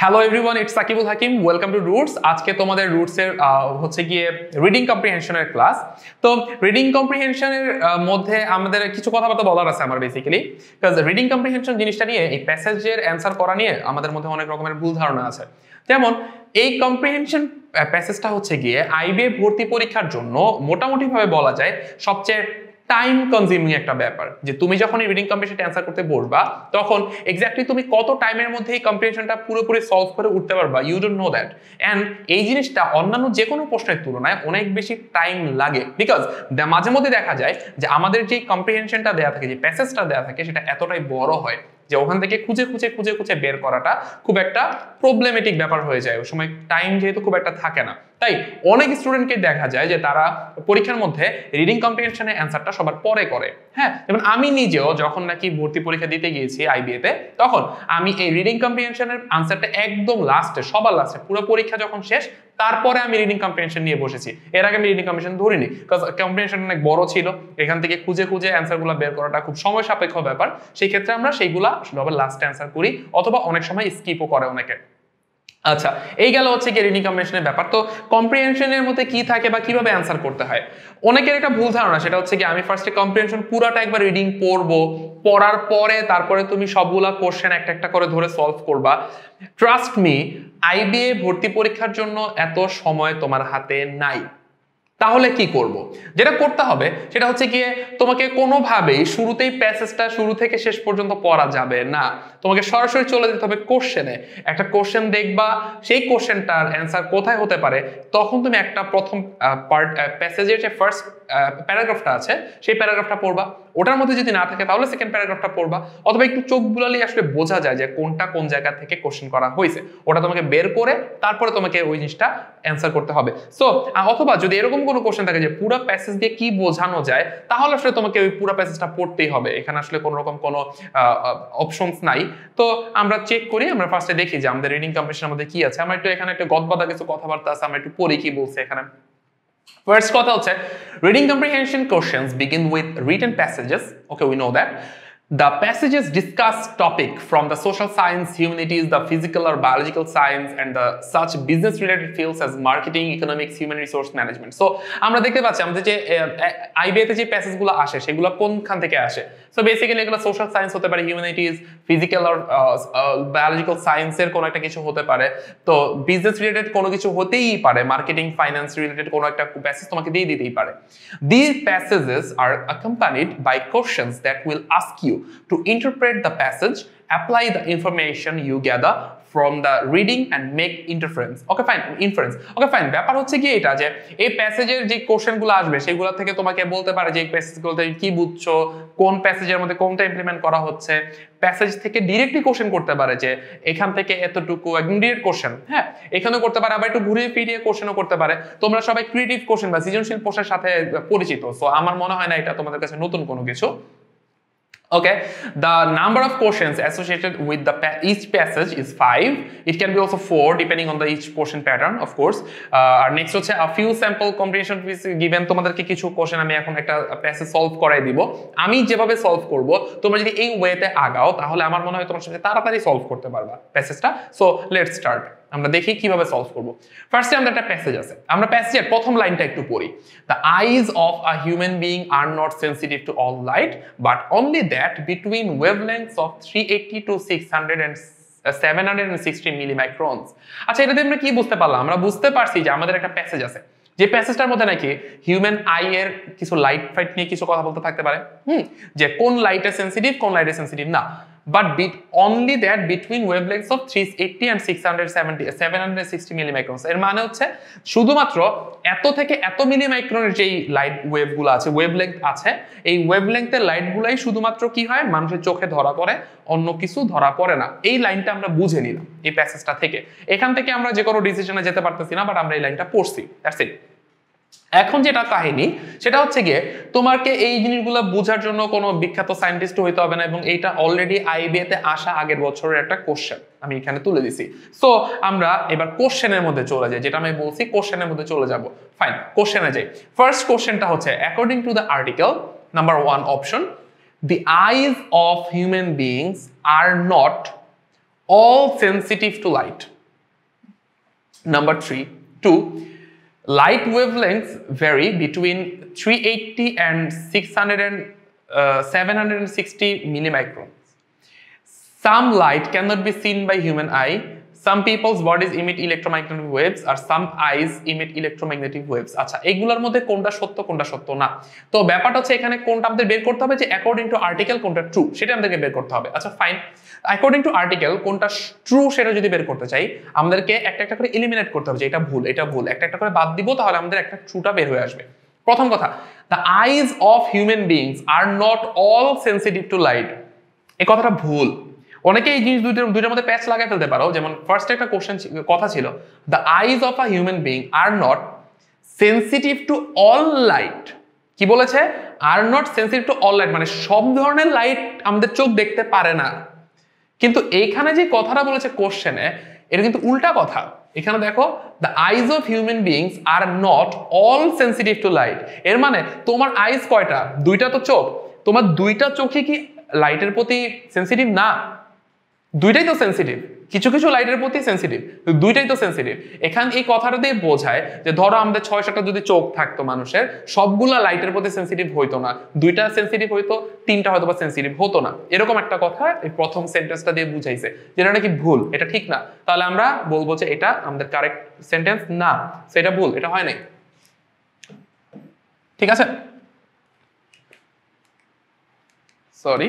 Hello everyone it's Sakibul Hakim welcome to Roots আজকে তোমাদের রুটসের হচ্ছে গিয়ে রিডিং কম্প্রিহেনশনের ক্লাস তো রিডিং কম্প্রিহেনশনের মধ্যে আমাদের কিছু কথাবার্তা বলার আছে আমার বেসিক্যালি বিকজ রিডিং কম্প্রিহেনশন জিনিসটা নিয়ে, এই প্যাসেজের অ্যান্সার করা নিয়ে আমাদের মধ্যে অনেক রকমের ভুল ধারণা আছে। যেমন, এই কম্প্রিহেনশন প্যাসেজটা হচ্ছে গিয়ে আইবিএ ভর্তি পরীক্ষার জন্য মোটামুটিভাবে বলা যায় সবচেয়ে টাইম কনজিউমিং একটা ব্যাপার, যে তুমি যখন এই রিডিং কম্পিটিশনটা অ্যান্সার করতে বসবা, তখন এক্স্যাক্টলি তুমি কত টাইমের মধ্যে এই কম্পিটিশনটা পুরোপুরি সলভ করে উঠতে পারবা you don't know that and এই জিনিসটা অন্যান্য যে কোনো প্রশ্নের তুলনায় অনেক বেশি টাইম লাগে বিকজ মাঝে মধ্যে দেখা যায় যে আমাদের যে কম্প্রিহেনশনটা দেওয়া থাকে, যে প্যাসেজটা দেওয়া থাকে, সেটা এতটাই বড় হয় যে ওখান থেকে খুঁজে খুঁজে খুঁজে খুঁজে বের করাটা খুব একটা প্রবলেমেটিক ব্যাপার হয়ে যায়। ওই সময় টাইম যেহেতু খুব একটা থাকে না। তাই অনেক স্টুডেন্টকে দেখা যায় যে তারা পরীক্ষার মধ্যে রিডিং কম্প্রিহেনশনের অ্যান্সারটা সবার পরে করে। হ্যাঁ যেমন আমি নিজেও যখন নাকি ভর্তি পরীক্ষা দিতে গিয়েছি আইবিএতে তখন আমি এই রিডিং কম্প্রিহেনশনের আনসারটা একদম লাস্টে সবার লাস্টে পুরো পরীক্ষা যখন শেষ তারপরে আমি রিডিং কম্প্রিহেনশন নিয়ে বসেছি। এর আগে আমি রিডিং কম্প্রিহেনশন ধরিনি কারণ কম্প্রিহেনশন অনেক বড় ছিল। এখান থেকে খুঁজে খুঁজে অ্যান্সারগুলো বের করাটা খুব সময় সাপেক্ষ ব্যাপার। সেই ক্ষেত্রে আমরা সেইগুলা আবার লাস্টে অ্যান্সার করি, অথবা অনেক সময় স্কিপও করে অনেকে। আচ্ছা এই গেল হচ্ছে কি রিডিং ব্যাপার। তো কম্প্রিহেনশনের মধ্যে কি থাকে বা কীভাবে অ্যান্সার করতে হয়? অনেকের একটা ভুল ধারণা, সেটা হচ্ছে কি আমি ফার্স্টে কম্প্রিহেনশন পুরাটা একবার রিডিং পড়ব, পড়ার পরে তারপরে তুমি সবগুলা কোশ্চেন একটা একটা করে ধরে সলভ করবা। ট্রাস্ট মি আইবিএ ভর্তি পরীক্ষার জন্য এত সময় তোমার হাতে নাই। তাহলে কি করব? যেটা করতে হবে সেটা হচ্ছে গিয়ে তোমাকে কোনোভাবেই শুরুতেই প্যাসেজটা শুরু থেকে শেষ পর্যন্ত পড়া যাবে না। তোমাকে সরাসরি চলে যেতে হবে কোশ্চেনে একটা কোশ্চেন দেখবা, সেই কোশ্চেনটার অ্যান্সার কোথায় হতে পারে? তখন তুমি একটা প্রথম পার্ট প্যাসেজের যে ফার্স্ট প্যারাগ্রাফটা আছে, সেই প্যারাগ্রাফটা পড়বা। ওটার মধ্যে যদি না থাকে, তাহলে সেকেন্ড প্যারাগ্রাফটা পড়বা। অথবা একটু চোখ বুলালেই আসলে বোঝা যায় যে কোনটা কোন জায়গা থেকে কোশ্চেন করা হয়েছে। ওটা তোমাকে বের করে তারপরে তোমাকে ওই জিনিসটা অ্যান্সার করতে হবে। সো অথবা যদি এরকম কোনো কোশ্চেন থাকে যে পুরো প্যাসেজ দিয়ে কি বোঝানো যায়, তাহলে আসলে তোমাকে ওই পুরো প্যাসেজটা পড়তেই হবে। এখানে আসলে কোনো রকম কোনো অপশনস নাই। তো আমরা চেক করি, আমরা ফার্স্টে দেখি যে আমাদের রিডিং কম্পিটিশনের মধ্যে কি আছে। আমরা একটু এখানে একটু গদবাদা কিছু কথাবার্তা আছে, আমরা একটু পড়ি কি বলছে এখানে। First কথা হচ্ছে reading comprehension questions begin with written passages. Okay, we know that. The passages discuss topic from the social science, humanities, the physical or biological science, and the such business-related fields as marketing, economics, human resource management. So আমরা দেখতে পাচ্ছি আমাদের যে আইবিএতে যে প্যাসেজগুলো আসে সেগুলো কোনখান থেকে আসে সো বেসিক্যালি এগুলো সোশ্যাল সায়েন্স হতে পারে হিউম্যানিটিজ ফিজিক্যাল আর বায়োলজিক্যাল সায়েন্সের কোনো একটা কিছু হতে পারে তো বিজনেস রিলেটেড কোনো কিছু হতেই পারে মার্কেটিং ফাইন্যান্স রিলেটেড কোনো একটা প্যাসেজ তোমাকে দিয়ে দিতেই পারে দিস প্যাসেজেস আর accompanied by questions that will ask you to interpret the passage, apply the information you gather from the reading and make interference okay fine inference okay fine ব্যাপার হচ্ছে কি এটা যে এই প্যাসেজের যে কোশ্চেনগুলো আসবে, সেগুলো থেকে তোমাকে বলতে পারে যে এই প্যাসেজগুলো থেকে কি বুঝছ, কোন প্যাসেজের মধ্যে কোনটা ইমপ্লিমেন্ট করা হচ্ছে। প্যাসেজ থেকে ডিরেক্টলি কোশ্চেন করতে পারে যে এখান থেকে এতটুকু একদম ডিরেক্ট কোশ্চেন হ্যাঁ? এখানেও করতে পারে, আবার একটু ঘুরিয়ে ফিরিয়ে কোশ্চেনও করতে পারে। তোমরা সবাই ক্রিয়েটিভ কোশ্চেন বা সৃজনশীল প্রশ্নের সাথে পরিচিত সো আমার মনে হয় না এটা তোমাদের কাছে নতুন কোনো কিছু। Okay, the number of questions associated with the pa each passage is five. It can be also four depending on the each portion pattern, of course. Uh, আর নেক্সট হচ্ছে a few sample comprehension given তোমাদেরকে কিছু question আমি এখন একটা passage solve করাই দিব আমি যেভাবে সলভ করব তোমরা যদি এই ওয়েতে আগাও তাহলে আমার মনে হয় তোমার সাথে তাড়াতাড়ি সলভ করতে পারবা প্যাসেজটা সো লেটস স্টার্ট আমরা দেখি কীভাবে সলভ করব। ফার্স্টে আমাদের একটা প্যাসেজ আছে। আমরা প্যাসেজের প্রথম লাইনটা একটু পড়ি। The eyes of a human being are not sensitive to all light but only that between wavelengths of three eighty two six hundred and seven hundred and sixty millimicrons আচ্ছা এটাতে আমরা কি বুঝতে পারলাম? আমরা বুঝতে পারছি যে আমাদের একটা প্যাসেজ আছে। যে প্যাসেজটার মধ্যে নাকি হিউম্যান আই এর কিছু লাইট ফাইট নিয়ে কিছু কথা বলতে থাকতে পারে? হুম, যে কোন লাইটে সেন্সিটিভ কোন লাইটে সেন্সিটিভ না। But bit only that between wavelengths of 380 and 670 760 মিলিমাইক্রনস এর মানে হচ্ছে শুধুমাত্র এত থেকে এত মিলিমাইক্রনের যেই লাইট ওয়েভগুলো আছে ওয়েভলেংথ আছে, এই ওয়েভলেংথের লাইটগুলাই শুধুমাত্র কি হয়? মানুষের চোখে ধরা পড়ে, অন্য কিছু ধরা পড়ে না। এই লাইনটা আমরা বুঝে নিলাম, এই প্যাসেজটা থেকে। এখান থেকে আমরা যে কোনো ডিসিশনে যেতে পারতেছি না বাট আমরা এই লাইনটা পড়ছি দ্যাটস ইট এখন যেটা কাহিনী, সেটা হচ্ছে গিয়ে তোমাকে এই জিনিসগুলো বোঝার জন্য কোনো বিখ্যাত সায়েন্টিস্ট হইতে হবে না এবং এইটা অলরেডি আইবিএতে আসা আগের বছরের একটা কোশ্চেন আমি এখানে তুলে দিছি। সো আমরা এবার কোশ্চেনের মধ্যে চলে যাই, যেটা আমি বলছি কোশ্চেনের মধ্যে চলে যাব। ফাইন কোশ্চেনে যাই। ফার্স্ট কোশ্চেনটা হচ্ছে according to the article number one option the eyes of human beings are not all sensitive to light. Number 3 2 light wavelengths vary between 380 and 600 and uh, 760 millimicrons. Some light cannot be seen by human eye. Some peoples bodies emit electromagnetic waves are some eyes emit electromagnetic waves আচ্ছা এগুলোর মধ্যে কোনটা সত্য কোনটা সত্য না? তো ব্যাপারটা হচ্ছে এখানে কোনটা আমাদের বের করতে হবে যে অ্যাকর্ডিং টু আর্টিকেল কোনটা ট্রু সেটা আমাদেরকে বের করতে হবে। আচ্ছা ফাইন অ্যাকর্ডিং টু আর্টিকেল কোনটা ট্রু সেটা যদি বের করতে চাই, আমাদেরকে একটা একটা করে এলিমিনেট করতে হবে যে এটা ভুল এটা ভুল। একটা একটা করে বাদ দিব, তাহলে আমাদের একটা ট্রুটা বের হয়ে আসবে। প্রথম কথা the eyes of human beings are not all sensitive to light এই কথাটা ভুল। অনেকে এই জিনিস দুইটার দুইটার মধ্যে প্যাচ লাগাই ফেলতে পারো। যেমন ফার্স্ট একটা কোশ্চেন কথা ছিল the eyes of a human being are not sensitive to all light কি বলেছে? Are not sensitive to all light মানে সব ধরনের লাইট আমাদের চোখ দেখতে পারে না। কিন্তু এইখানে যে কথাটা বলেছে কোশ্চেনে এটা কিন্তু উল্টা কথা। এখানে দেখো the eyes of human beings are not all sensitive to লাইটের মানে তোমার আইজ কয়টা? দুইটা তো চোখ। তোমার দুইটা চোখে কি লাইটের প্রতি সেন্সিটিভ না। দুইটাই তো সেন্সিটিভ কিছু কিছু লাইটের প্রতি সেন্সিটিভ দুইটাই তো সেন্সিটিভ এখান, এই কথাটা দিয়ে বোঝায় যে ধরো আমাদের ছয় সাতটা যদি চোখ থাকতো মানুষের, সবগুলা লাইটের প্রতি সেন্সিটিভ হইতো না। দুইটা সেন্সিটিভ হইতো, তিনটা হয়তো বা সেন্সিটিভ হতো না। এরকম একটা কথা এই প্রথম সেন্টেন্সটা দিয়ে বুঝাইছে, যেটা নাকি ভুল। এটা ঠিক না। তাহলে আমরা বলব যে এটা আমাদের কারেক্ট সেন্টেন্স না। সেটা ভুল, এটা হয় নাই। ঠিক আছে? সরি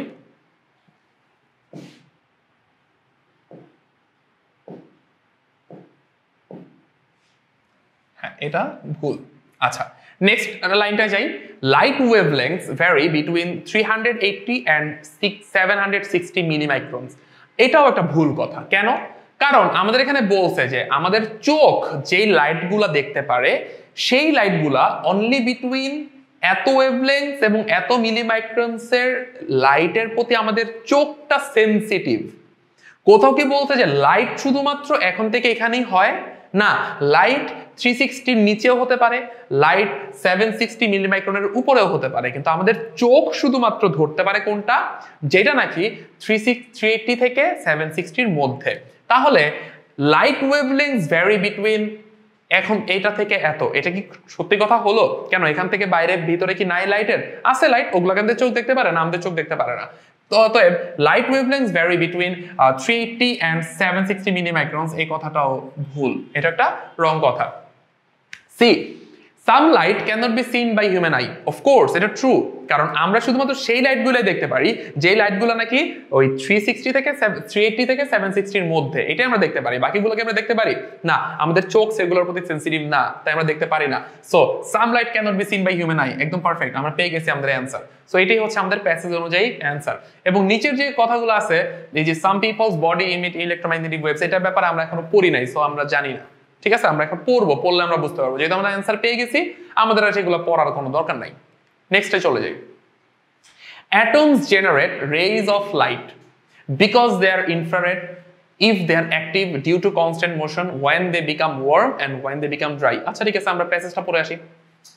হ্যাঁ এটা ভুল। আচ্ছা নেক্সট লাইনটা যাই। Light wavelengths vary between three hundred eighty and six seven এটাও একটা ভুল কথা। কেন? কারণ আমাদের এখানে বলছে যে আমাদের চোখ যেই লাইটগুলা দেখতে পারে, সেই লাইটগুলা অনলি বিটুইন এত ওয়েভলেংথ এবং এত মিলি মিলিমাইক্রনসের লাইটের প্রতি আমাদের চোখটা সেন্সিটিভ কোথাও কি বলছে যে লাইট শুধুমাত্র এখন থেকে এখানেই হয়? না লাইট থ্রি সিক্সটির নিচেও হতে পারে লাইট সেভেন সিক্সটি মিলিমাইক্রনের উপরেও হতে পারে। কিন্তু আমাদের চোখ শুধুমাত্র ধরতে পারে কোনটা? যেটা নাকি থ্রি সিক্স থ্রি এইটটি থেকে সেভেন সিক্সটির মধ্যে। তাহলে লাইট ওয়েভলেংথ ভ্যারি বিটুইন এখন এটা থেকে এত। এটা কি সত্যি কথা হলো? কেন, এখান থেকে বাইরে, ভিতরে কি নাই লাইটের আছে লাইট ওগুলো কিন্তু চোখ দেখতে পারে না, আমাদের চোখ দেখতে পারে না। তো অতএব light wavelength vary between three eighty and seven sixty millimicrons এই কথাটাও ভুল। এটা একটা রং কথা। C some light cannot be seen by human eye of course এটা ট্রু কারণ আমরা শুধুমাত্র সেই লাইটগুলোই দেখতে পারি, যেই লাইটগুলো নাকি ওই থ্রি সিক্সটি থেকে থ্রি এইটটি থেকে সেভেন সিক্সটির মধ্যে, এটাই আমরা দেখতে পারি। বাকিগুলোকে আমরা দেখতে পারি? না, আমাদের চোখ সেগুলোর প্রতি সেন্সিটিভ না, তাই আমরা দেখতে পারি না। So some light cannot be seen by human eye একদম পারফেক্ট আমরা পেয়ে গেছি আমাদের অ্যান্সার সো এটাই হচ্ছে আমাদের প্যাসেজ অনুযায়ী অ্যান্সার এবং নিচের যে কথাগুলো আছে, এই যে some peoples body emit electromagnetic waves এটার ব্যাপারে আমরা এখনও পড়ি নাই সো আমরা জানি না। ঠিক আছে? আমরা এখন পড়ব, পড়লে আমরা বুঝতে পারব। যেহেতু আমরা অ্যান্সার পেয়ে গেছি, আমাদের আর সেগুলো পড়ার কোনো দরকার নাই। নেক্সটে চলে যাই। Atoms generate rays of light because they are infrared if they are active due to constant motion when they become warm and when they become dry আচ্ছা ঠিক আছে, আমরা প্যাসেজটা পড়ে আসি।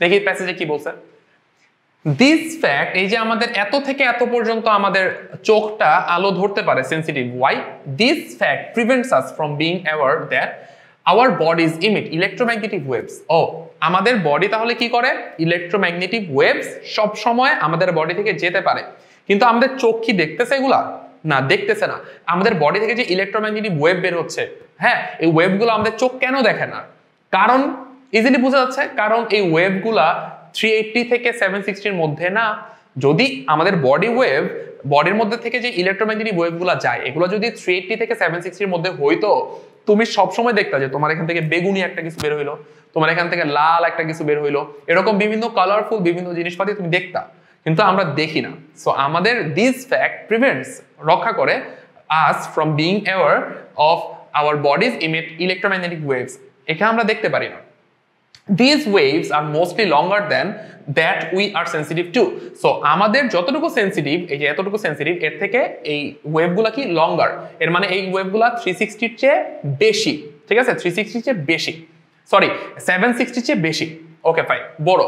দেখি প্যাসেজে কি বলছে। দিস ফ্যাক্ট এই যে আমাদের এত থেকে এত পর্যন্ত আমাদের চোখটা আলো ধরতে পারে sensitive why this fact prevents us from being aware that our bodies emit electromagnetic waves ও, আমাদের বডি তাহলে কি করে? ইলেকট্রোম্যাগনেটিক ওয়েভস সব সময় আমাদের বডি থেকে যেতে পারে। কিন্তু আমাদের চোখ কি দেখতেছে এগুলা? না, দেখতেছে না। আমাদের বডি থেকে যে ইলেকট্রোম্যাগনেটিক ওয়েভ বের হচ্ছে হ্যাঁ এই ওয়েভগুলো আমাদের চোখ কেন দেখে না? কারণ ইজিলি বোঝা যাচ্ছে, কারণ এই ওয়েভগুলা থ্রি এইটটি থেকে সেভেন সিক্সটির মধ্যে না যদি আমাদের বডি ওয়েভ বডির মধ্যে থেকে যে ইলেকট্রোম্যাগনেটিক ওয়েভগুলো যায়, এগুলো যদি থ্রি এইটটি থেকে সেভেন সিক্সটির মধ্যে হইতো, তুমি সবসময় দেখতা যে তোমার এখান থেকে বেগুনি একটা কিছু বের হইল, তোমার এখান থেকে লাল একটা কিছু বের হইল, এরকম বিভিন্ন কালারফুল বিভিন্ন জিনিসপাতি তুমি দেখতা, কিন্তু আমরা দেখি না। সো আমাদের দিস ফ্যাক্ট প্রিভেন্টস রক্ষা করে us from being aware of our bodies emit electromagnetic waves এখানে আমরা দেখতে পারি না। This waves are mostly longer than that we are sensitive to so আমাদের যতটুকু সেন্সিটিভ এই যে এতটুকু সেন্সিটিভ এর থেকে এই ওয়েভগুলা কি লঙ্গার এর মানে এই ওয়েভগুলা থ্রি সিক্সটির চেয়ে বেশি। ঠিক আছে? থ্রি সিক্সটির চেয়ে বেশি। সরি সেভেন সিক্সটির চেয়ে বেশি। ওকে ফাইন বড়।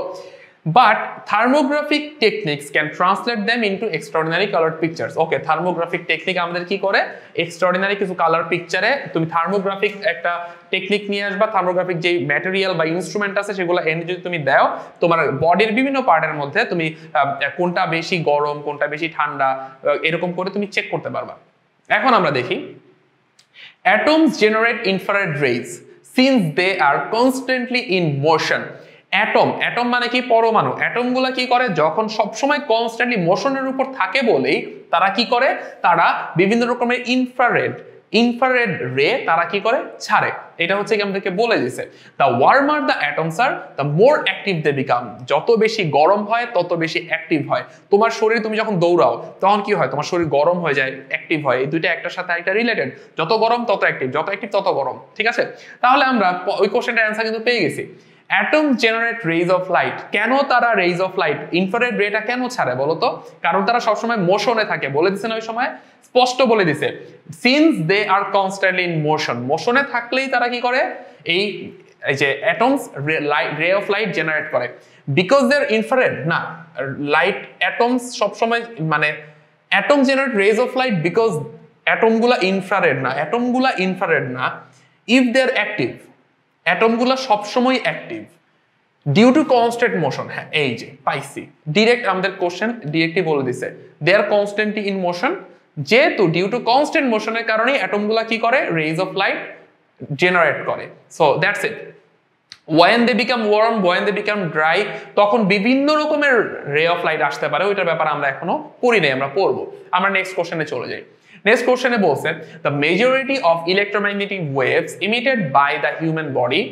But thermographic techniques can translate them into extraordinary colored pictures okay thermographic technique আমাদের কি করে extraordinary কিছু কালার পিকচারে তুমি থার্মোগ্রাফিক একটা টেকনিক নিয়ে আসবা থার্মোগ্রাফিক যে ম্যাটেরিয়াল বা ইনস্ট্রুমেন্ট আছে সেগুলো এনে যদি তুমি দাও তোমার বডির বিভিন্ন পার্টের মধ্যে তুমি কোনটা বেশি গরম কোনটা বেশি ঠান্ডা এরকম করে তুমি চেক করতে পারবা এখন আমরা দেখি Atoms generate infrared rays since they are constantly in motion. Atom atom মানে কি? পরমাণু। অ্যাটমগুলা কি করে? যখন সবসময় কনস্ট্যান্টলি মোশনের উপর থাকে বলেই তারা কি করে? তারা বিভিন্ন রকমের ইনফ্রারেড ইনফ্রারেড রে তারা কি করে? ছাড়ে। এটা হচ্ছে কি আমাদেরকে বলে দিছে। The warmer the atoms are the more active they become যত বেশি গরম হয়, তত বেশি অ্যাক্টিভ হয়। তোমার শরীর, তুমি যখন দৌড়াও, তখন কি হয়? তোমার শরীর গরম হয়ে যায় অ্যাক্টিভ হয়। এই দুইটা একটার সাথে একটা রিলেটেড যত গরম, তত অ্যাক্টিভ যত অ্যাক্টিভ তত গরম। ঠিক আছে? তাহলে আমরা ওই কোশ্চেনটার অ্যান্সার কিন্তু পেয়ে গেছি। Atom generate rays of light কেন তারা রেজ অফ লাইট ইনফ্রারেড রেটা কেন ছাড়ে বলো তো কারণ তারা সবসময় মোশনে থাকে। বলে দিছে না ওই সময়? স্পষ্ট বলে দিছে। Since they are constantly in motion মোশনে থাকলেই তারা কি করে? এই যে atoms ray of light generate করে। বিকজ দে আর ইনফ্রারেড না লাইট অ্যাটমস সবসময় মানে atom generate rays of light because অ্যাটমগুলা infrared না। অ্যাটমগুলা ইনফ্রারেড না। ইফ দে আর অ্যাক্টিভ অ্যাটমগুলো সবসময় active due to constant motion হ্যাঁ এই যে, পাইছি। ডিরেক্ট আমাদের কোশ্চেন ডিরেক্টলি বলে দিছে। They are constantly in motion যেহেতু ডিউ টু কনস্ট্যান্ট মোশনের কারণে অ্যাটমগুলো কি করে? রেজ অফ লাইট জেনারেট করে। So that's it when they become warm when they become dry তখন বিভিন্ন রকমের রে অফ লাইট আসতে পারে। ওইটার ব্যাপারে আমরা এখনও পড়ি নাই, আমরা পড়ব। আমরা নেক্সট কোশ্চেনে চলে যাই। নেক্সট কোশ্চেনে বলছে the majority of electromagnetic waves emitted by the human body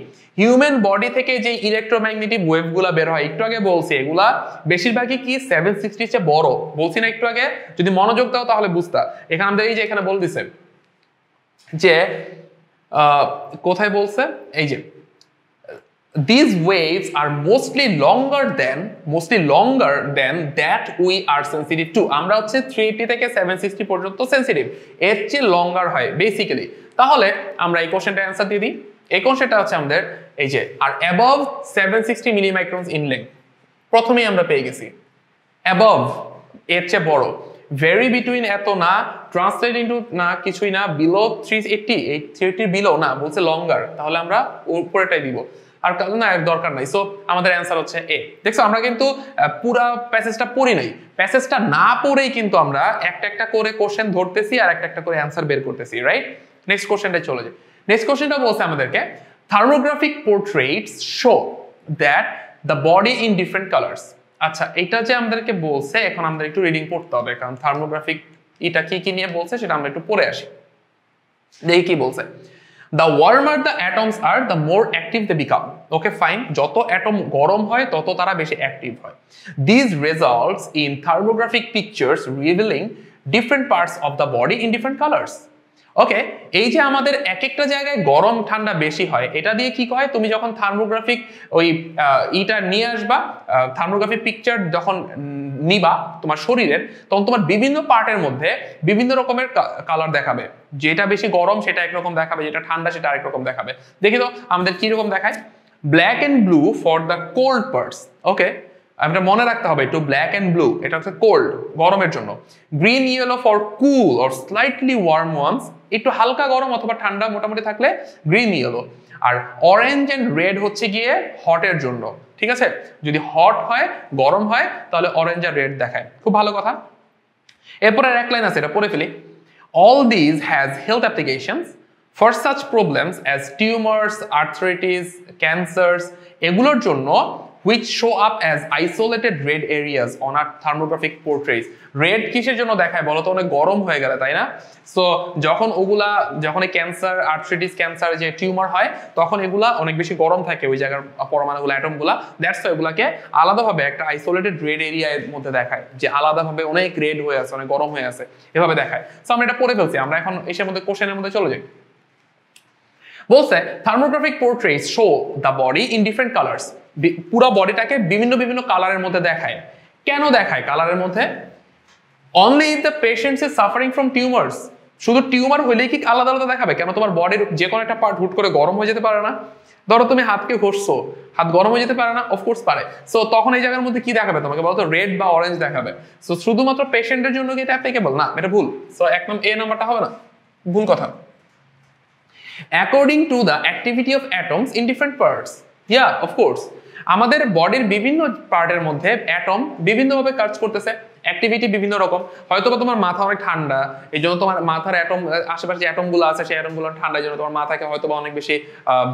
human body থেকে যে ইলেকট্রোম্যাগনেটিক ওয়েভগুলো বের হয়, একটু আগে বলছি, এগুলা বেশিরভাগই কি সেভেন সিক্সটির চেয়ে বড়? বলছি না একটু আগে? যদি মনোযোগ দাও তাহলে বুঝতা। এখানে আমাদের এই যে এখানে বল দিছে যে কোথায় বলছে? এই যে these waves are mostly longer than, mostly longer than that we are sensitive to. আমরা হচ্ছে 380 থেকে 760 পর্যন্ত সেনসিটিভ এর চেয়ে লঙ্গার হয় বেসিক্যালি তাহলে আমরা এই কোশ্চেনটা অ্যান্সার দিয়ে দিই। এই কোশ্চেনটা হচ্ছে আমাদের, এই যে, are above 760 millimicrons in length প্রথমেই আমরা পেয়ে গেছি। অ্যাবভ এর চেয়ে বড়। ভেরি বিটুইন এত না ট্রান্সলেট ইন্টু না, কিছুই না বিলো থ্রি এইটটি এই থ্রি এইটির বিলো না, বলছে লঙ্গার তাহলে আমরা উপরেটাই দিব। আর না এর দরকার নাই। সো আমাদের অ্যান্সার হচ্ছে এ দেখছ, আমরা কিন্তু পুরা প্যাসেজটা পড়ি নাই। প্যাসেজটা না পড়েই কিন্তু আমরা একটা একটা করে কোশ্চেন ধরতেছি আর একটা একটা করে অ্যান্সার বের করতেছি রাইট নেক্সট কোশ্চেনটা চলে যাই। নেক্সট কোশ্চেনটা বলছে আমাদেরকে thermographic portraits show that the body in different colours আচ্ছা এটা যে আমাদেরকে বলছে, এখন আমাদের একটু রিডিং পড়তে হবে, কারণ থার্মোগ্রাফিক এটা কি কি নিয়ে বলছে, সেটা আমরা একটু পড়ে আসি। দেখি কি বলছে। The warmer the atoms are the more active they become okay fine যত অ্যাটম গরম হয়, তত তারা বেশি অ্যাক্টিভ হয়। These results in thermographic pictures revealing different parts of the body in different colours okay এই যে আমাদের এক একটা জায়গায় গরম, ঠান্ডা বেশি হয়, এটা দিয়ে কি হয়? তুমি যখন থার্মোগ্রাফিক ওই ইটা নিয়ে আসবা থার্মোগ্রাফিক পিকচার যখন নিবা তোমার শরীরের, তখন তোমার বিভিন্ন পার্টের মধ্যে বিভিন্ন রকমের কালার দেখাবে। যেটা বেশি গরম, সেটা একরকম দেখাবে, যেটা ঠান্ডা, সেটা আরেক রকম দেখাবে। দেখি তো, আমাদের কি রকম দেখায়? Black and blue for the cold parts okay আমরা মনে রাখতে হবে একটু ব্ল্যাক এন্ড ব্লু এটা হচ্ছে কোল্ড গরমের জন্য। Green yellow for cool or slightly warm ones একটু হালকা গরম অথবা ঠান্ডা মোটামুটি থাকলে গ্রিন ইয়েলো আর অরেঞ্জ এন্ড রেড হচ্ছে গিয়ে হটের জন্য। ঠিক আছে? যদি হট হয়, গরম হয়, তাহলে অরেঞ্জ আর রেড দেখায়। খুব ভালো কথা। এরপরে এক লাইন আছে, এটা পড়ে ফেলি। All these has health applications for such problems as tumours arthritis cancers এগুলোর জন্য which show up as isolated red areas on our thermographic portraits. Red কিসের জন্য দেখায় বলো তো অনেক গরম হয়ে গেলে, তাই না? সো যখন ওগুলা, যখন ক্যান্সার আর্থ্রাইটিস ক্যান্সার যে টিউমার হয়, তখন এগুলা অনেক বেশি গরম থাকে ওই জায়গার পরমাণুগুলো অ্যাটমগুলা দ্যাটস ওয়াই এগুলাকে আলাদাভাবে একটা আইসোলেটেড রেড এরিয়ার মধ্যে দেখায়, যে আলাদাভাবে অনেক রেড হয়ে আছে, অনেক গরম হয়ে আছে। এভাবে দেখায়। সো আমরা এটা পড়ে ফেলছি। আমরা এখন এসের মধ্যে কোশ্চেনের মধ্যে চলে যাই। বলছে thermographic portraits show the body in different colours পুরো বডিটাকে বিভিন্ন বিভিন্ন কালারের মধ্যে দেখায়। কেন দেখায় কালারের মধ্যে? Only if the patients is suffering from tumours শুধু টিউমার হলেই কি আলাদা আলাদা দেখাবে? কেন তোমার বডির যে কোনো একটা পার্ট হুট করে গরম হয়ে যেতে পারে না? ধরো তুমি হাতকে ঘষছো, হাত গরম হয়ে যেতে পারে না? অফকোর্স পারে। সো তখন এই জায়গার মধ্যে কি দেখাবে? তোমাকে বলতো রেড বা অরেঞ্জ দেখাবে। সো শুধুমাত্র পেশেন্টের জন্য কি এটা অ্যাপ্লিকেবল না, এটা ভুল। সো এক নম্বর এ নাম্বারটা হবে না? ভুল কথা। According to the activity of atoms in different parts yeah of course আমাদের বডির বিভিন্ন পার্টের মধ্যে অ্যাটম বিভিন্নভাবে কাজ করতেছে। অ্যাক্টিভিটি বিভিন্ন রকম। হয়তো বা তোমার মাথা অনেক ঠান্ডা, এই জন্য তোমার মাথার অ্যাটম আশেপাশে যে অ্যাটমগুলো আছে, সেই অ্যাটমগুলো ঠান্ডা জন্য তোমার মাথাকে হয়তো বা অনেক বেশি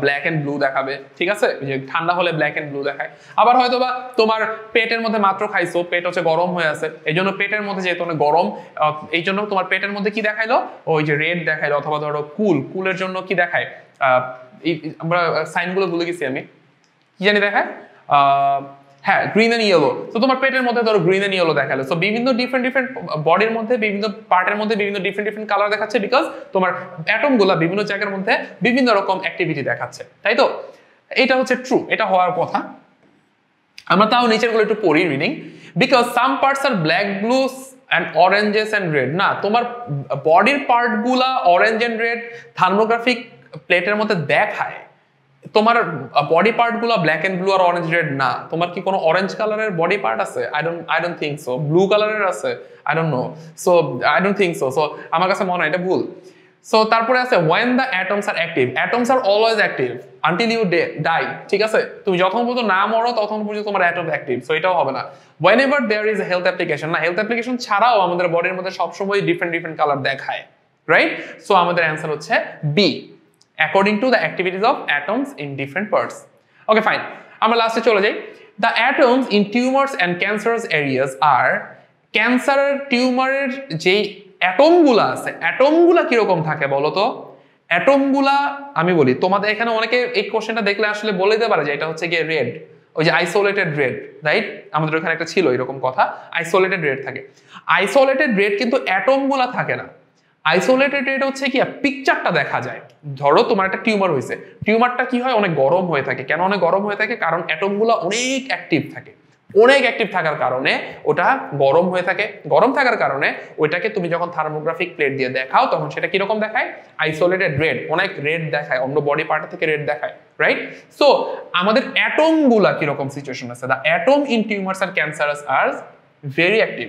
ব্ল্যাক অ্যান্ড ব্লু দেখাবে। ঠিক আছে? যে ঠান্ডা হলে ব্ল্যাক অ্যান্ড ব্লু দেখায়। আবার হয়তো বা তোমার পেটের মধ্যে মাত্র খাইছো, পেট হচ্ছে গরম হয়ে আছে, এই জন্য পেটের মধ্যে যেহেতু অনেক গরম এই জন্য তোমার পেটের মধ্যে কি দেখাইলো? ওই যে রেড দেখাইলো, অথবা ধরো কুল, কুলের জন্য কি দেখায়? আমরা সাইনগুলো ভুলে গেছি আমি। কি জানি দেখায়? হ্যাঁ গ্রিন এন্ড ইয়েলো তো তোমার পেটের মধ্যে ধরো গ্রিন এন্ড ইয়েলো দেখাল। সো বিভিন্ন ডিফারেন্ট ডিফারেন্ট বডির মধ্যে, বিভিন্ন পার্টের মধ্যে বিভিন্ন ডিফারেন্ট ডিফারেন্ট কালার দেখাচ্ছে বিকজ তোমার অ্যাটমগুলা বিভিন্ন জায়গার মধ্যে বিভিন্ন রকম অ্যাক্টিভিটি দেখাচ্ছে। তাই তো? এটা হচ্ছে ট্রু এটা হওয়ার কথা। আমরা তাও নিচেরগুলো একটু পড়ি reading because some parts are black blues and oranges and red না, তোমার বডির পার্টগুলা অরেঞ্জ অ্যান্ড রেড থার্মোগ্রাফিক প্লেটের মধ্যে দেখায়। তোমার বডি পার্টগুলো ব্ল্যাক এন্ড ব্লু আর অরেঞ্জ রেড না। তোমার কি কোনো অরেঞ্জ কালারের বডি পার্ট আছে? I don't I don't think so blue কালারের আছে? I don't know so I don't think so so আমার কাছে মনে হয় এটা ভুল। সো তারপরে আছে when the atoms are active atoms are always active until you die ঠিক আছে? তুমি যখন পর্যন্ত না মরো, তখন পর্যন্ত তোমার অ্যাটম অ্যাক্টিভ সো এটাও হবে না। Whenever there is health application না হেলথ অ্যাপ্লিকেশন ছাড়াও আমাদের বডির মধ্যে সবসময় ডিফারেন্ট ডিফারেন্ট কালার দেখায় রাইট সো আমাদের অ্যান্সার হচ্ছে B according to the activities of atoms in different parts. Okay, fine. আমরা লাস্টে চলে যাই. The atoms in tumours and cancerous areas are ক্যান্সারের টিউমারের যে অ্যাটমগুলো আছে অ্যাটমগুলা কীরকম থাকে বলো তো? অ্যাটমগুলা আমি বলি তোমাদের এখানে অনেকে এই কোশ্চেনটা দেখলে আসলে বলে দিতে পারে যে এটা হচ্ছে গিয়ে রেড ওই যে আইসোলেটেড রেড রাইট আমাদের ওখানে একটা ছিল এরকম কথা আইসোলেটেড রেড থাকে। আইসোলেটেড রেড কিন্তু অ্যাটমগুলা থাকে না। আইসোলেটেড রেট হচ্ছে কি পিকচারটা দেখা যায়। ধরো তোমার একটা টিউমার হয়েছে। টিউমারটা কি হয়? অনেক গরম হয়ে থাকে। কেন অনেক গরম হয়ে থাকে? কারণ অ্যাটমগুলো অনেক অ্যাক্টিভ থাকে। অনেক অ্যাক্টিভ থাকার কারণে ওটা গরম হয়ে থাকে। গরম থাকার কারণে ওইটাকে তুমি যখন থার্মোগ্রাফিক প্লেট দিয়ে দেখাও, তখন সেটা কীরকম দেখায়? আইসোলেটেড রেড অনেক রেড দেখায়। অন্য বডি পার্ট থেকে রেড দেখায়। রাইট সো আমাদের অ্যাটমগুলা কীরকম সিচুয়েশন আছে? The atom in tumours are cancerous are very active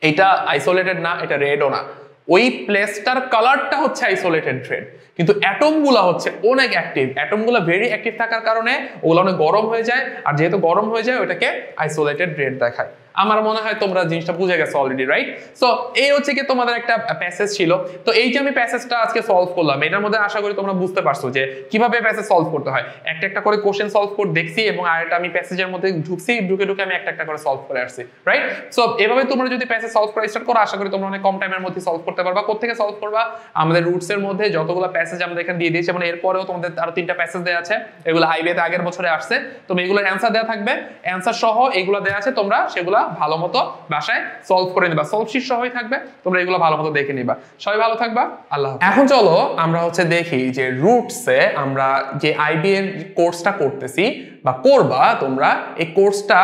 এটা আইসোলেটেড না, এটা রেডও না। ওই প্লেসটার কালারটা হচ্ছে আইসোলেটেড থ্রেড কিন্তু অ্যাটমগুলো হচ্ছে অনেক অ্যাক্টিভ অ্যাটমগুলো ভেরি অ্যাক্টিভ থাকার কারণে ওগুলো অনেক গরম হয়ে যায়। আর যেহেতু গরম হয়ে যায়, ওটাকে আইসোলেটেড রেড দেখায়। আমার মনে হয় তোমরা জিনিসটা বুঝে গেছো অলরেডি রাইট সো এই হচ্ছে কি তোমাদের একটা প্যাসেজ ছিল। তো এই যে আমি প্যাসেজটা আজকে সলভ করলাম, এটার মধ্যে আশা করি তোমরা বুঝতে পারছ যে কীভাবে প্যাসেজ সলভ করতে হয়। একটা একটা করে কোশ্চেন সলভ করে দেখছি এবং আর আরেকটা আমি প্যাসেজের মধ্যে ঢুকছি, ঢুকে ঢুকে আমি একটা একটা করে সলভ করে আসছি রাইট সো এভাবে তোমরা যদি প্যাসেজ সলভ করা স্টার্ট করো, আশা করি তোমরা অনেক কম টাইমের মধ্যে সলভ করতে পারবা। কোথেকে সলভ করবা? আমাদের রুটস এর মধ্যে যতগুলো প্যাসেজ আমরা এখানে দিয়ে দিয়েছি মানে এরপরেও তোমাদের আরও তিনটা প্যাসেজ দেওয়া আছে, এগুলো হাইওয়েতে আগের বছরে আসছে। তুমি এগুলোর অ্যান্সার দেওয়া থাকবে। অ্যান্সার সহ এগুলো দেওয়া আছে, তোমরা সেগুলো ভালো মতো বাসায় সলভ করে নিবা। সলভ শীর্ষ হয়ে থাকবে, তোমরা এগুলো ভালো মতো দেখে নিবা। সবাই ভালো থাকবা? আল্লাহ এখন চলো, আমরা হচ্ছে দেখি যে রুটসে আমরা যে আইবি এর কোর্সটা করতেছি বা করবা তোমরা, এই কোর্সটা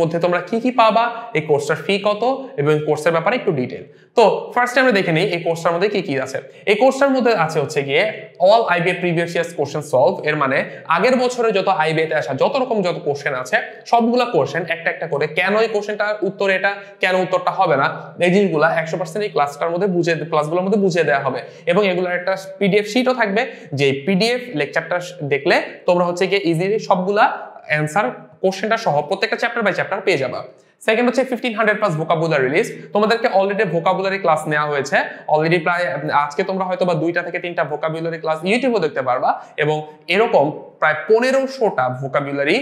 মধ্যে তোমরা কি কি পাবা, এই কোর্সটার ফি কত এবং কোর্সের ব্যাপারে একটু ডিটেল তো ফার্স্টে আমরা দেখে নিই, এই কোর্সটার মধ্যে কি কি আছে। এই কোর্সটার মধ্যে আছে হচ্ছে গিয়ে all IBA previous years question solve এর মানে আগের বছরে যত আইবিএতে আসা, যত রকম যত কোশ্চেন আছে, সবগুলা কোশ্চেন একটা একটা করে কেন এই কোশ্চেনটার উত্তর এটা, কেন উত্তরটা হবে না, এই জিনিসগুলো একশো পার্সেন্ট এই ক্লাসটার মধ্যে বুঝে ক্লাসগুলোর মধ্যে বুঝিয়ে দেওয়া হবে। এবং এগুলোর একটা পিডিএফ শিটও থাকবে, যে পিডিএফ লেকচারটা দেখলে তোমরা হচ্ছে গিয়ে ইজিলি সবগুলা অ্যান্সার কোশ্চেনটা সহ প্রত্যেকটা চ্যাপ্টার বাই চ্যাপ্টার পেয়ে যাবা। সেকেন্ড হচ্ছে fifteen hundred plus vocabulary release তোমাদেরকে অলরেডি ভোকাবুলারি ক্লাস নেওয়া হয়েছে। অলরেডি প্রায়, আজকে তোমরা হয়তো বা দুইটা থেকে তিনটা ভোকাবুলারি ক্লাস ইউটিউবে দেখতে পারবা। এবং এরকম প্রায় পনেরোশোটা ভোকাবুলারি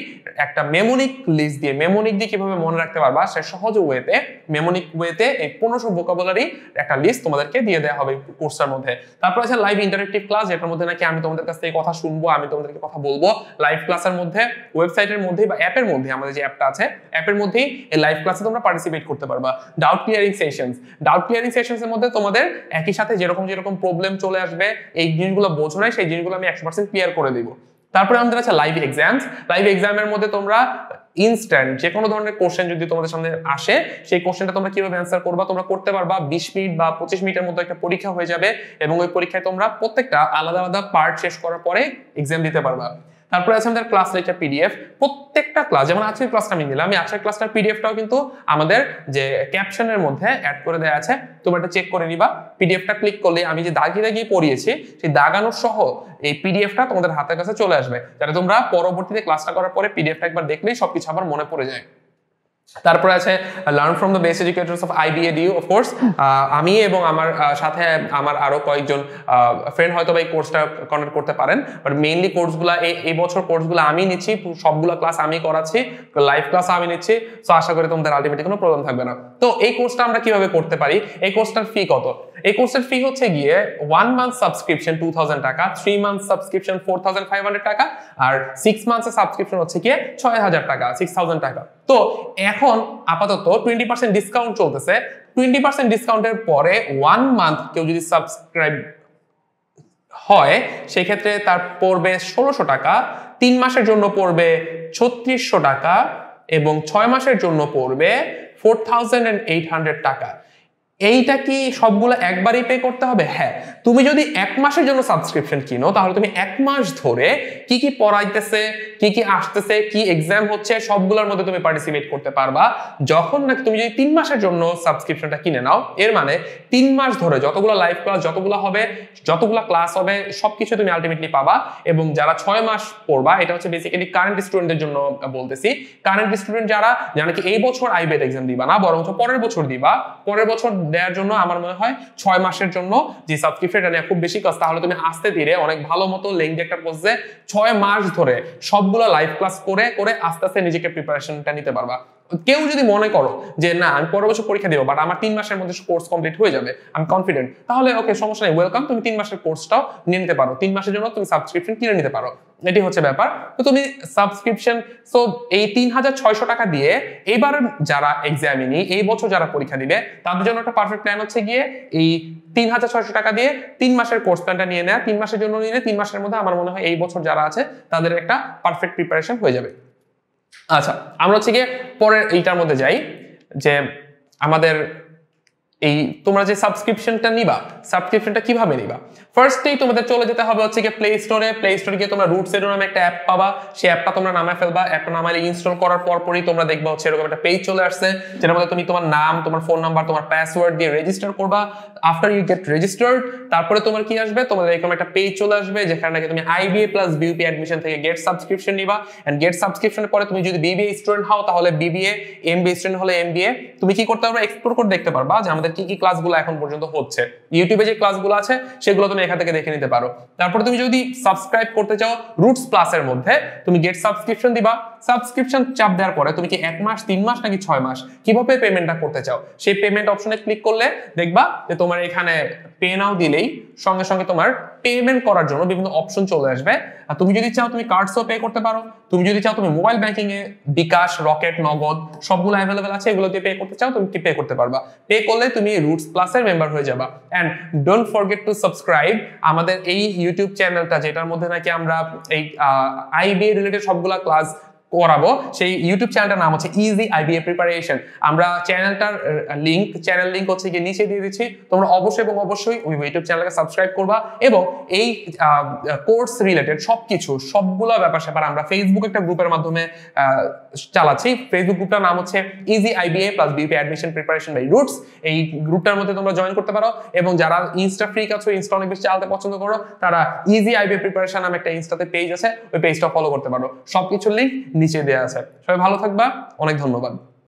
একটা মেমোনিক লিস্ট দিয়ে মেমোনিক দিয়ে কীভাবে মনে রাখতে পারবা, সে সহজ ওয়েতে মেমোনিক ওয়েতে এই পনেরোশো ভোকাবুলারি একটা লিস্ট তোমাদেরকে দিয়ে দেওয়া হবে কোর্সের মধ্যে। তারপর আছে লাইভ ইন্টারেক্টিভ ক্লাস যেটার মধ্যে নাকি আমি তোমাদের কাছ থেকে কথা শুনব, আমি তোমাদেরকে কথা বলব। লাইভ ক্লাসের মধ্যে ওয়েবসাইটের মধ্যে বা অ্যাপের মধ্যে আমাদের যে অ্যাপটা আছে অ্যাপের মধ্যেই এই লাইভ ক্লাসে তোমরা পার্টিসিপেট করতে পারবা। Doubt clearing sessions doubt clearing sessions এর মধ্যে তোমাদের একই সাথে যেরকম যেরকম প্রবলেম চলে আসবে, এই জিনিসগুলো বোঝো নাই, সেই জিনিসগুলো আমি একশো পার্সেন্ট ক্লিয়ার করে দিব। তারপরে আমাদের আছে লাইভ এক্সামস লাইভ এক্সামের মধ্যে তোমরা ইনস্ট্যান্ট যে কোনো ধরনের কোশ্চেন যদি তোমাদের সামনে আসে, সেই কোশ্চেনটা তোমরা কীভাবে অ্যান্সার করবা? তোমরা করতে পারবা বিশ মিনিট বা পঁচিশ মিনিটের মধ্যে একটা পরীক্ষা হয়ে যাবে এবং ওই পরীক্ষায় তোমরা প্রত্যেকটা আলাদা আলাদা পার্ট শেষ করার পরে এক্সাম দিতে পারবা। তারপরে আছে আমাদের ক্লাস লেকচার পিডিএফ প্রত্যেকটা ক্লাস যেমন আজকের ক্লাসটা আমি নিলাম আমি আজকের ক্লাসটার পিডিএফটাও কিন্তু আমাদের যে ক্যাপশনের মধ্যে অ্যাড করে দেওয়া আছে, তোমরা এটা চেক করে নিবা। পিডিএফটা ক্লিক করলে আমি যে দাগি দাগিয়ে পড়িয়েছি, সেই দাগানোর সহ এই পিডিএফটা তোমাদের হাতের কাছে চলে আসবে। যাতে তোমরা পরবর্তীতে ক্লাসটা করার পরে পিডিএফটা একবার দেখলেই সবকিছু আবার মনে পড়ে যায়। তারপরে আছে learn from the best educators of IBA edu of course আমি এবং আমার সাথে আমার আরও কয়েকজন ফ্রেন্ড হয়তো এই কোর্সটা কন্ডাক্ট করতে পারেন বাট মেইনলি কোর্সগুলো এই বছর কোর্সগুলো আমি নিচ্ছি সবগুলো ক্লাস আমি করাচ্ছি লাইভ ক্লাস আমি নিচ্ছি সো আশা করি তোমাদের আলটিমেটলি কোনো প্রবলেম থাকবে না। তো এই কোর্সটা আমরা কীভাবে করতে পারি? এই কোর্সটার ফি কত? এই কোর্সের ফি হচ্ছে গিয়ে one month subscription two thousand টাকা three month subscription four thousand five hundred টাকা আর সিক্স মান্থের সাবস্ক্রিপশন হচ্ছে গিয়ে ছয় হাজার টাকা সিক্স থাউজেন্ড টাকা। তো এখন আপাতত টোয়েন্টি পার্সেন্ট ডিসকাউন্ট চলতেছে। টোয়েন্টি পার্সেন্ট ডিসকাউন্টের পরে ওয়ান মান্থ কেউ যদি সাবস্ক্রাইব হয়, সেক্ষেত্রে তার পড়বে ষোলোশো টাকা, তিন মাসের জন্য পড়বে ছত্রিশশো টাকা এবং ছয় মাসের জন্য পড়বে ফোর থাউজেন্ড টাকা। এইটা কি সবগুলো একবারই পে করতে হবে? হ্যাঁ। তুমি যদি এক মাসের জন্য সাবস্ক্রিপশন কিনো, তাহলে তুমি এক মাস ধরে কি কি পড়াইতেছে, কি কি আসতেছে, কি এক্সাম হচ্ছে, সবগুলোর মধ্যে তুমি পার্টিসিপেট করতে পারবা। যখন নাকি তুমি যদি তিন মাসের জন্য সাবস্ক্রিপশনটা কিনে নাও, এর মানে তিন মাস ধরে যতগুলো লাইভ ক্লাস যতগুলো হবে, যতগুলো ক্লাস হবে, সবকিছু তুমি আলটিমেটলি পাবা। এবং যারা ছয় মাস পড়বা, এটা হচ্ছে বেসিক্যালি কারেন্ট স্টুডেন্টদের জন্য বলতেছি। কারেন্ট স্টুডেন্ট যারা যারা কি এই বছর আইবেট এক্সাম দিবা না বরং পরের বছর দিবা, পরের বছর দেওয়ার জন্য আমার মনে হয় ছয় মাসের জন্য যে সাবস্ক্রিপশনটা নেওয়া খুব বেশি কাজ, তাহলে তুমি আস্তে ধীরে অনেক ভালো মতো লেংদি একটা পোস্টে ছয় মাস ধরে সবগুলো লাইভ ক্লাস করে করে আস্তে আস্তে নিজেকে প্রিপারেশনটা নিতে পারবা। কেউ যদি মনে করো যে, না, আমি পরের বছর পরীক্ষা দেবো বাট আমার তিন মাসের মধ্যে কোর্স কমপ্লিট হয়ে যাবে আমি কনফিডেন্ট তাহলে ওকে সমস্যা নেই ওয়েলকাম তুমি তিন মাসের কোর্সটাও নিয়ে নিতে পারো। তিন মাসের জন্য তুমি সাবস্ক্রিপশন কিনে নিতে পারো। এটি হচ্ছে ব্যাপার। তো তুমি সাবস্ক্রিপশন সো এই তিন হাজার ছয়শো টাকা দিয়ে এইবার যারা এক্সামিনি এই বছর যারা পরীক্ষা দিবে, তাদের জন্য একটা পারফেক্ট প্ল্যান হচ্ছে গিয়ে এই তিন হাজার ছয়শো টাকা দিয়ে তিন মাসের কোর্স প্ল্যানটা নিয়ে নেয়। তিন মাসের জন্য নিয়ে তিন মাসের মধ্যে আমার মনে হয় এই বছর যারা আছে, তাদের একটা পারফেক্ট প্রিপারেশন হয়ে যাবে। আচ্ছা আমরা হচ্ছে গিয়ে পরের এইটার মধ্যে যাই যে আমাদের এই তোমরা যে সাবস্ক্রিপশনটা নিবা সাবস্ক্রিপশনটা কীভাবে নিবা? ফার্স্টেই তোমাদের চলে যেতে হবে হচ্ছে গিয়ে প্লে স্টোরে প্লে স্টোরে গিয়ে তোমরা রুট সেডো নামে একটা অ্যাপ পাবা। সেই অ্যাপটা তোমরা নামায় ফেলবা। অ্যাপটা নামালে ইনস্টল করার পর পরই তোমরা দেখবা হচ্ছে এরকম একটা পেজ চলে আসছে, যেটার মধ্যে তুমি তোমার নাম, তোমার ফোন নাম্বার তোমার পাসওয়ার্ড দিয়ে রেজিস্টার করবা। আফটার ইউ গেট রেজিস্টার্ড তারপরে তোমার কি আসবে? তোমাদের এরকম একটা পেজ চলে আসবে, যেখানে নাকি তুমি আইবিএ প্লাস বিউপি অ্যাডমিশন থেকে গেট সাবস্ক্রিপশন নিবা। এন্ড গেট সাবস্ক্রিপশনের পরে তুমি যদি বিবিএ স্টুডেন্ট হও, তাহলে বিবিএ এমবিএ স্টুডেন্ট হলে এমবিএ তুমি কি করতে পারবে? এক্সপ্লোর করে দেখতে পারবা যে আমাদের কি কি ক্লাসগুলো এখন পর্যন্ত হচ্ছে? ইউটিউবে যে ক্লাসগুলো আছে, সেগুলো তুমি এখান থেকে দেখে নিতে পারো। তারপরে তুমি যদি সাবস্ক্রাইব করতে চাও রুটস প্লাসের মধ্যে, তুমি গেট সাবস্ক্রিপশন দিবা। সাবস্ক্রিপশন চাপ দেওয়ার পরে তুমি কি এক মাস, তিন মাস নাকি ছয় মাস কীভাবে পেমেন্টটা করতে চাও? সেই পেমেন্ট অপশনে ক্লিক করলে দেখবা যে তোমার এখানে পে নাও দিলেই সঙ্গে সঙ্গে তোমার পেমেন্ট করার জন্য বিভিন্ন অপশন চলে আসবে। আর তুমি যদি চাও তুমি কার্ডসও পে করতে পারো। তুমি যদি চাও তুমি মোবাইল ব্যাংকিং এ বিকাশ রকেট নগদ সবগুলো অ্যাভেলেবেল আছে, এগুলো দিয়ে পে করতে চাও তুমি পে করতে পারবা। পে করলে তুমি রুটস প্লাসের মেম্বার হয়ে যাবা। And don't forget to subscribe আমাদের এই ইউটিউব চ্যানেলটা যেটার মধ্যে নাকি আমরা এই আইবিএ রিলেটেড সবগুলা ক্লাস করাবো। সেই ইউটিউব চ্যানেলটার নাম হচ্ছে ইজি আইবিএ প্রিপারেশন আমরা চ্যানেলটার লিংক চ্যানেল লিংক হচ্ছে গিয়ে নিচে দিয়ে দিচ্ছি। তোমরা অবশ্যই এবং অবশ্যই ওই ইউটিউব চ্যানেলকে সাবস্ক্রাইব করবা এবং এই কোর্স রিলেটেড সবকিছু, সবগুলো ব্যাপার স্যাপার আমরা ফেসবুক একটা গ্রুপের মাধ্যমে চালাচ্ছি। ফেসবুক গ্রুপটার নাম হচ্ছে easy IBA plus BUP admission preparation by Roots এই গ্রুপটার মধ্যে তোমরা জয়েন করতে পারো এবং যারা ইনস্টা ফ্রি আছো ইনস্টা অনেক বেশি চালাতে পছন্দ করো, তারা ইজি আইবিএ প্রিপারেশন নামে একটা ইনস্টাতে পেজ আছে, ওই পেজটা ফলো করতে পারো। সবকিছুর লিঙ্ক নিচে দেওয়া আছে। সবাই ভালো থাকবা অনেক ধন্যবাদ।